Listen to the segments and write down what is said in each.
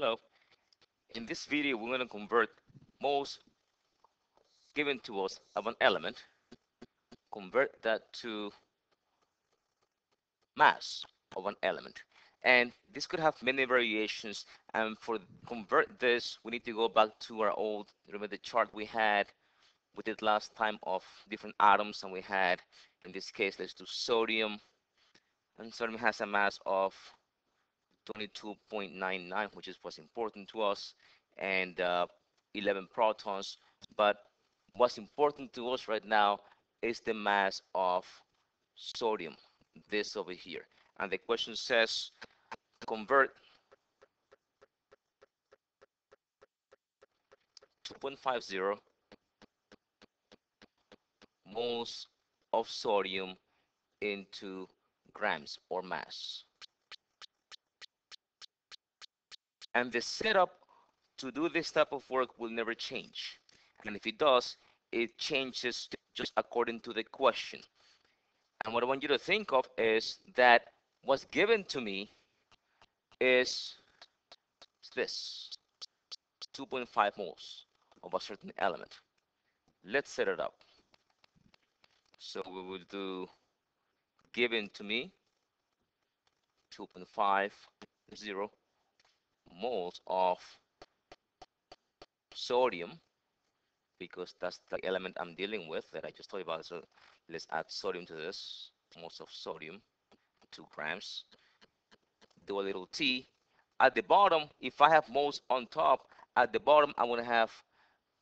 Hello. In this video, we're going to convert moles given to us of an element, convert that to mass of an element. And this could have many variations. And for convert this, we need to go back to our old, remember the chart we had, we did last time of different atoms and we had, in this case, let's do sodium. And sodium has a mass of 22.99, which is what's important to us, and uh, 11 protons. But what's important to us right now is the mass of sodium, this over here. And the question says, convert 2.50 moles of sodium into grams or mass. And the setup to do this type of work will never change. And if it does, it changes just according to the question. And what I want you to think of is that what's given to me is this 2.5 moles of a certain element. Let's set it up. So we will do given to me 2.50 moles of sodium because that's the element I'm dealing with that I just told you about. So let's add sodium to this, moles of sodium, to grams. Do a little T. At the bottom, if I have moles on top, at the bottom, I'm going to have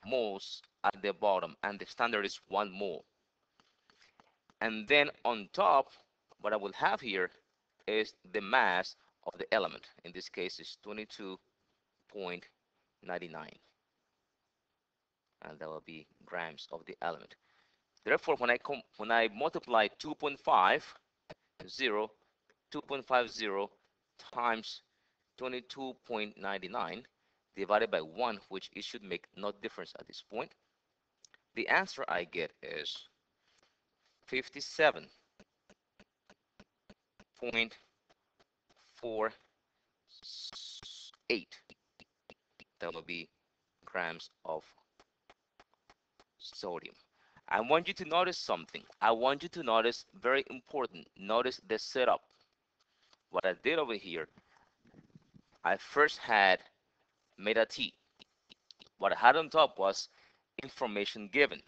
moles at the bottom, and the standard is one mole. And then on top, what I will have here is the mass of the element. In this case, is 22.99. And that will be grams of the element. Therefore, when I come when I multiply 2.5 0 2.50 times 22.99 divided by 1, which it should make no difference at this point, the answer I get is 57 point four eight. That will be grams of sodium. I want you to notice something. I want you to notice very important. Notice the setup. What I did over here, I first had made a T. What I had on top was information given.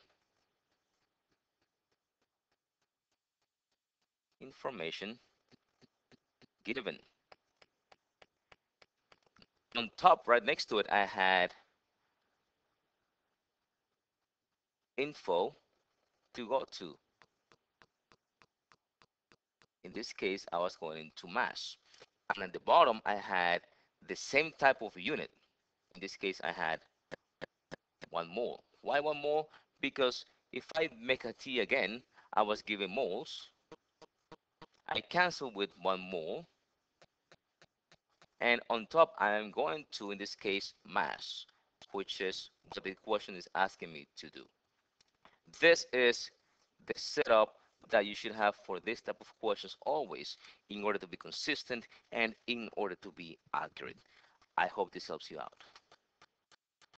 Information given. On top, right next to it, I had info to go to. In this case, I was going into mass. And at the bottom, I had the same type of unit. In this case, I had one mole. Why one mole? Because if I make a T again, I was given moles. I cancel with one mole and on top, I am going to, in this case, mass, which is what the question is asking me to do. This is the setup that you should have for this type of questions always in order to be consistent and in order to be accurate. I hope this helps you out.